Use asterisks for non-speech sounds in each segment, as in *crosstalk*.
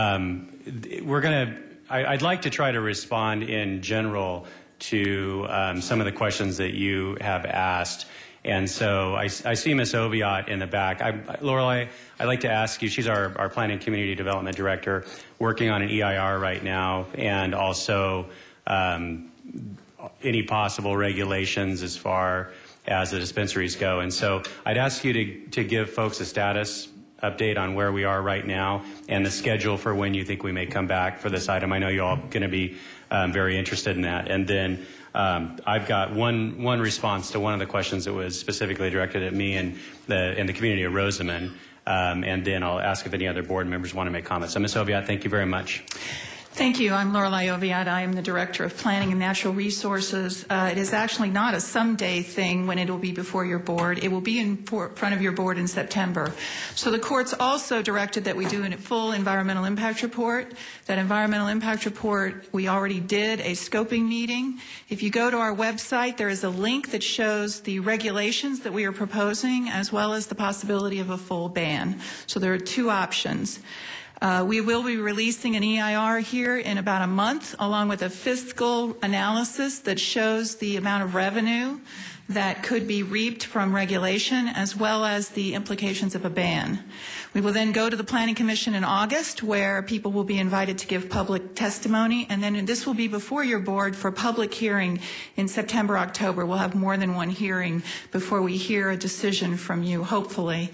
Um, we're going to, I'd like to try to respond in general to um, some of the questions that you have asked. And so I, I see Ms. Oviatt in the back. I, Lorelei, I'd like to ask you, she's our, our Planning Community Development Director, working on an EIR right now, and also um, any possible regulations as far as the dispensaries go. And so I'd ask you to, to give folks a status update on where we are right now and the schedule for when you think we may come back for this item. I know you're all going to be um, very interested in that. And then um, I've got one one response to one of the questions that was specifically directed at me and the in the community of Rosamond. Um, and then I'll ask if any other board members want to make comments. So, Ms. Oviatt, thank you very much. Thank you. I'm Lorelei Oviatt. I am the Director of Planning and Natural Resources. Uh, it is actually not a someday thing when it will be before your board. It will be in front of your board in September. So the courts also directed that we do a full environmental impact report. That environmental impact report, we already did a scoping meeting. If you go to our website, there is a link that shows the regulations that we are proposing as well as the possibility of a full ban. So there are two options. Uh, we will be releasing an EIR here in about a month, along with a fiscal analysis that shows the amount of revenue that could be reaped from regulation, as well as the implications of a ban. We will then go to the Planning Commission in August, where people will be invited to give public testimony, and then this will be before your board for public hearing in September, October. We'll have more than one hearing before we hear a decision from you, hopefully.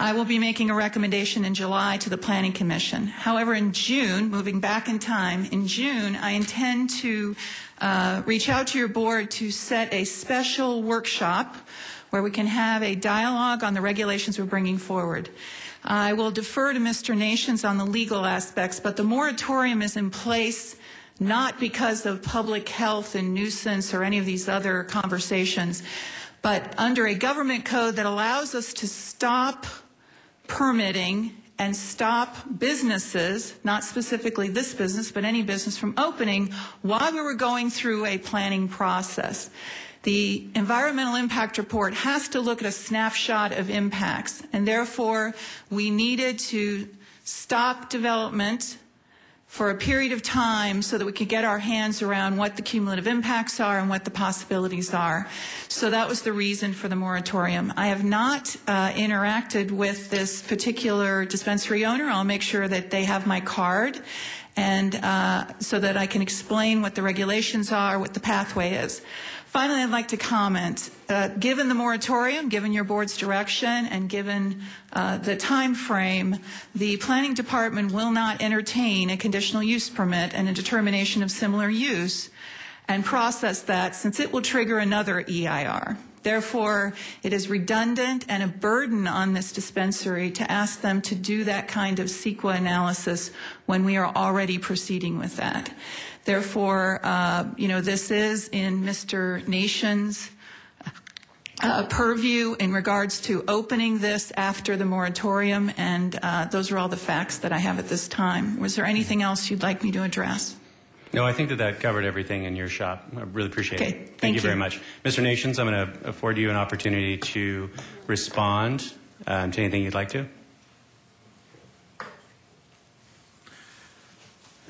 I will be making a recommendation in July to the Planning Commission. However, in June, moving back in time, in June, I intend to uh, reach out to your board to set a special workshop where we can have a dialogue on the regulations we're bringing forward. I will defer to Mr. Nations on the legal aspects, but the moratorium is in place not because of public health and nuisance or any of these other conversations, but under a government code that allows us to stop permitting and stop businesses, not specifically this business, but any business from opening while we were going through a planning process. The environmental impact report has to look at a snapshot of impacts, and therefore we needed to stop development for a period of time so that we could get our hands around what the cumulative impacts are and what the possibilities are. So that was the reason for the moratorium. I have not uh, interacted with this particular dispensary owner. I'll make sure that they have my card and uh, so that I can explain what the regulations are, what the pathway is. Finally, I'd like to comment. Uh, given the moratorium, given your board's direction, and given uh, the time frame, the planning department will not entertain a conditional use permit and a determination of similar use and process that since it will trigger another EIR. Therefore, it is redundant and a burden on this dispensary to ask them to do that kind of CEQA analysis when we are already proceeding with that. Therefore, uh, you know, this is in Mr. Nation's uh, purview in regards to opening this after the moratorium, and uh, those are all the facts that I have at this time. Was there anything else you'd like me to address? No, I think that that covered everything in your shop. I really appreciate okay, it. Thank, thank you, you very much. Mr. Nations, I'm going to afford you an opportunity to respond um, to anything you'd like to.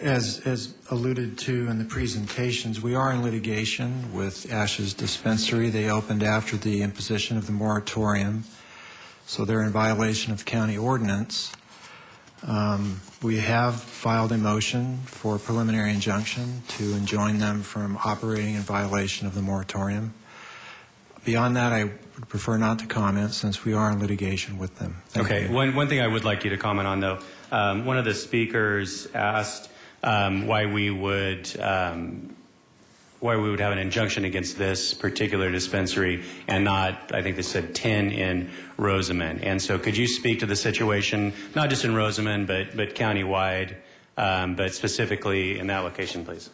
As, as alluded to in the presentations, we are in litigation with Ash's Dispensary. They opened after the imposition of the moratorium, so they're in violation of county ordinance. Um, we have filed a motion for a preliminary injunction to enjoin them from operating in violation of the moratorium. Beyond that, I would prefer not to comment since we are in litigation with them. Thank okay. One, one thing I would like you to comment on, though, um, one of the speakers asked um, why we would um, why we would have an injunction against this particular dispensary and not, I think they said 10 in Rosamond. And so could you speak to the situation, not just in Rosamond, but, but countywide, um, but specifically in that location, please?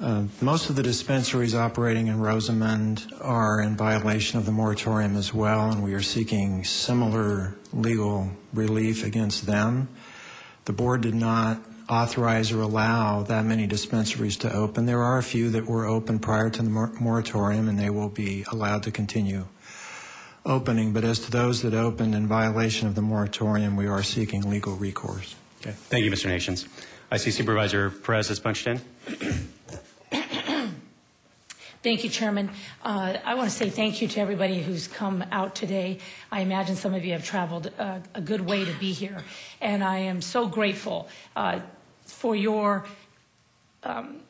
Uh, most of the dispensaries operating in Rosamond are in violation of the moratorium as well, and we are seeking similar legal relief against them. The board did not authorize or allow that many dispensaries to open. There are a few that were open prior to the moratorium, and they will be allowed to continue opening. But as to those that opened in violation of the moratorium, we are seeking legal recourse. Okay. Thank you, Mr. Nations. I see Supervisor Perez has punched in. Thank you, Chairman. Uh, I want to say thank you to everybody who's come out today. I imagine some of you have traveled uh, a good way to be here, and I am so grateful uh, for your um,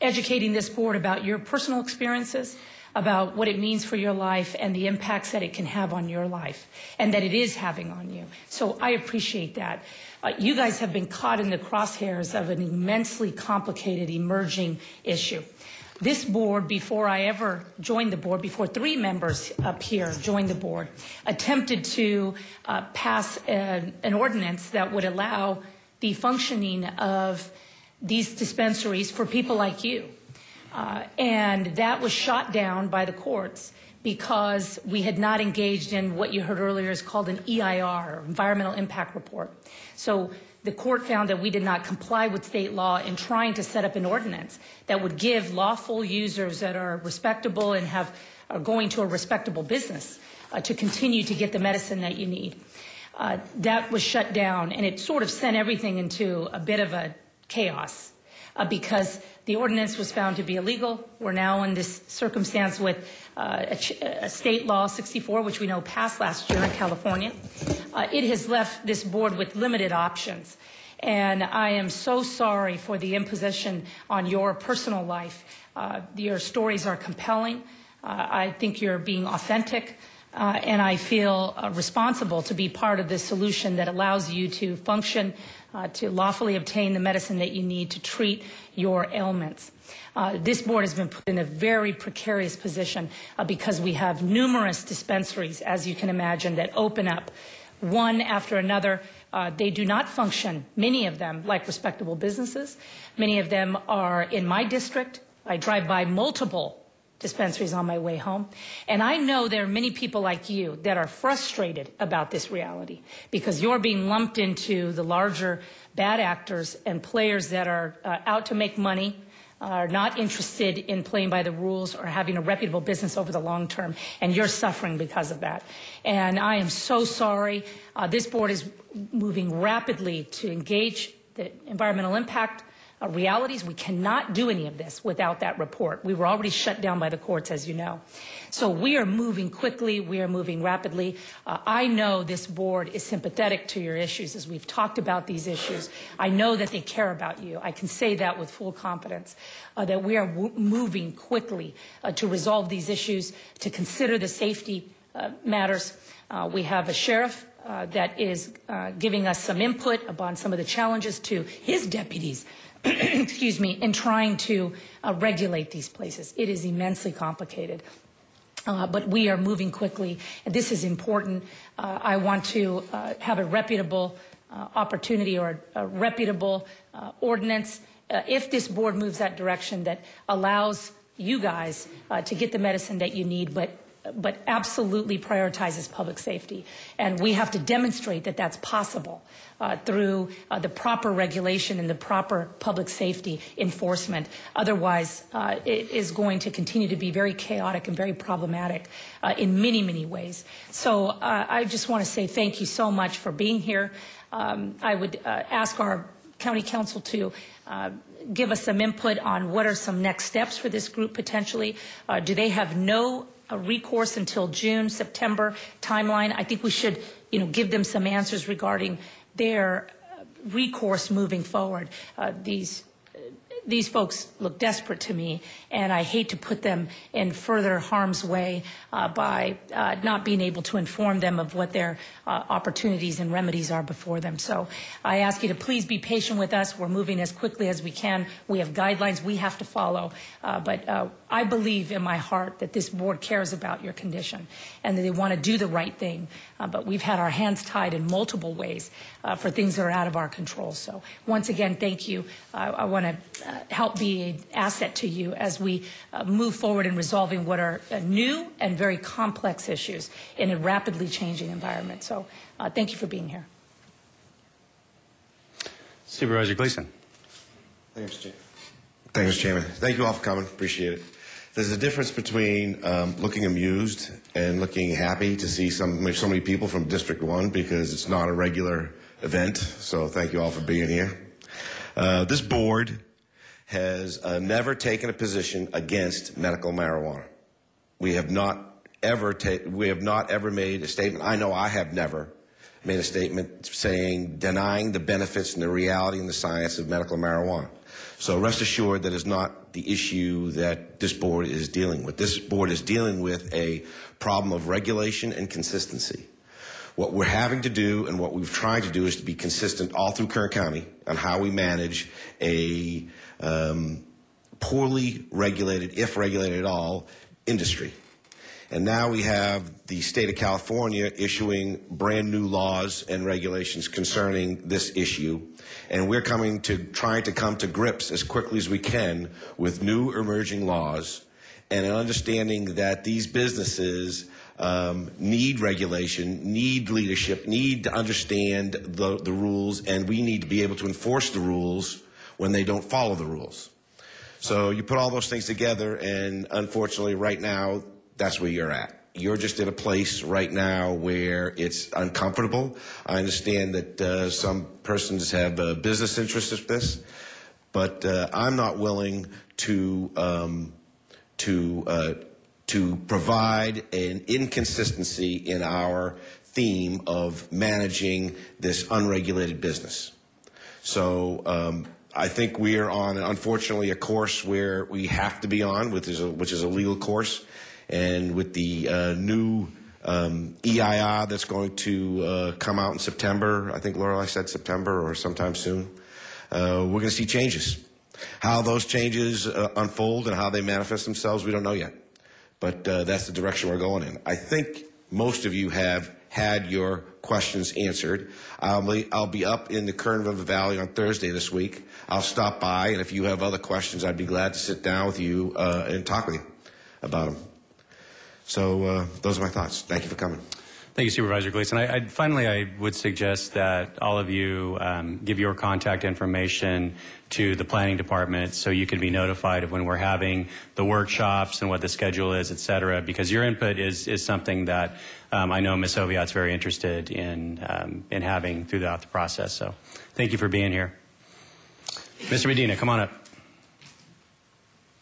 educating this board about your personal experiences, about what it means for your life, and the impacts that it can have on your life, and that it is having on you. So I appreciate that. Uh, you guys have been caught in the crosshairs of an immensely complicated emerging issue. This board, before I ever joined the board, before three members up here joined the board, attempted to uh, pass an, an ordinance that would allow the functioning of these dispensaries for people like you. Uh, and that was shot down by the courts because we had not engaged in what you heard earlier is called an EIR, Environmental Impact Report. So the court found that we did not comply with state law in trying to set up an ordinance that would give lawful users that are respectable and have are going to a respectable business uh, to continue to get the medicine that you need. Uh, that was shut down, and it sort of sent everything into a bit of a chaos uh, because the ordinance was found to be illegal. We're now in this circumstance with uh, a, a state law 64, which we know passed last year in California. Uh, it has left this board with limited options. And I am so sorry for the imposition on your personal life. Uh, your stories are compelling. Uh, I think you're being authentic. Uh, and I feel uh, responsible to be part of the solution that allows you to function, uh, to lawfully obtain the medicine that you need to treat your ailments. Uh, this board has been put in a very precarious position uh, because we have numerous dispensaries, as you can imagine, that open up one after another. Uh, they do not function, many of them, like respectable businesses. Many of them are in my district. I drive by multiple dispensaries on my way home. And I know there are many people like you that are frustrated about this reality because you're being lumped into the larger bad actors and players that are uh, out to make money, are not interested in playing by the rules or having a reputable business over the long term, and you're suffering because of that. And I am so sorry. Uh, this board is moving rapidly to engage the environmental impact uh, realities. We cannot do any of this without that report. We were already shut down by the courts, as you know. So we are moving quickly. We are moving rapidly. Uh, I know this board is sympathetic to your issues as we've talked about these issues. I know that they care about you. I can say that with full confidence, uh, that we are moving quickly uh, to resolve these issues, to consider the safety uh, matters. Uh, we have a sheriff uh, that is uh, giving us some input upon some of the challenges to his deputies *clears throat* excuse me, in trying to uh, regulate these places. It is immensely complicated. Uh, but we are moving quickly, and this is important. Uh, I want to uh, have a reputable uh, opportunity or a, a reputable uh, ordinance. If this board moves that direction, that allows you guys to get the medicine that you need, but but absolutely prioritizes public safety. And we have to demonstrate that that's possible uh, through uh, the proper regulation and the proper public safety enforcement. Otherwise, uh, it is going to continue to be very chaotic and very problematic uh, in many, many ways. So uh, I just want to say thank you so much for being here. Um, I would uh, ask our county counsel to give us some input on what are some next steps for this group potentially. Do they have no recourse until June, September timeline? I think we should, you know, give them some answers regarding their uh, recourse moving forward. Uh, these these folks look desperate to me, and I hate to put them in further harm's way uh, by uh, not being able to inform them of what their uh, opportunities and remedies are before them. So I ask you to please be patient with us. We're moving as quickly as we can. We have guidelines we have to follow, uh, but uh, I believe in my heart that this board cares about your condition and that they want to do the right thing. Uh, but we've had our hands tied in multiple ways uh, for things that are out of our control. So once again, thank you. I, I want to uh, help be an asset to you as we uh, move forward in resolving what are uh, new and very complex issues in a rapidly changing environment. So uh, thank you for being here. Supervisor Gleason. Thanks, you, Mr. Chairman. Thank you, Mr. Chairman. Thank you all for coming. Appreciate it. There's a difference between um, looking amused and looking happy to see some so many people from District One because it's not a regular event, so thank you all for being here. Uh, this board has uh, never taken a position against medical marijuana. We have not ever ta- we have not ever made a statement. I know I have never made a statement saying denying the benefits and the reality and the science of medical marijuana. So rest assured that is not the issue that this board is dealing with. This board is dealing with a problem of regulation and consistency. What we're having to do and what we've tried to do is to be consistent all through Kern County on how we manage a um, poorly regulated, if regulated at all, industry. And now we have the state of California issuing brand new laws and regulations concerning this issue. And we're coming to trying to come to grips as quickly as we can with new emerging laws and an understanding that these businesses um, need regulation, need leadership, need to understand the, the rules, and we need to be able to enforce the rules when they don't follow the rules. So you put all those things together, and unfortunately, right now, that's where you're at. You're just in a place right now where it's uncomfortable. I understand that uh, some persons have uh, business interests in this, but uh, I'm not willing to um, to uh, to provide an inconsistency in our theme of managing this unregulated business. So um, I think we are on, unfortunately, a course where we have to be on, which is a, which is a legal course, and with the uh, new um, EIR that's going to uh, come out in September. I think Laurel, I said September or sometime soon. Uh, we're going to see changes. How those changes uh, unfold and how they manifest themselves, we don't know yet. But uh, that's the direction we're going in. I think most of you have had your questions answered. I'll be, I'll be up in the Kern River Valley on Thursday this week. I'll stop by, and if you have other questions, I'd be glad to sit down with you uh, and talk with you about them. So uh, those are my thoughts. Thank you for coming. Thank you, Supervisor Gleason. I, I, finally, I would suggest that all of you um, give your contact information to the planning department so you can be notified of when we're having the workshops and what the schedule is, et cetera, because your input is, is something that um, I know Ms. Oviatt's very interested in, um, in having throughout the process. So thank you for being here. Mr. Medina, come on up.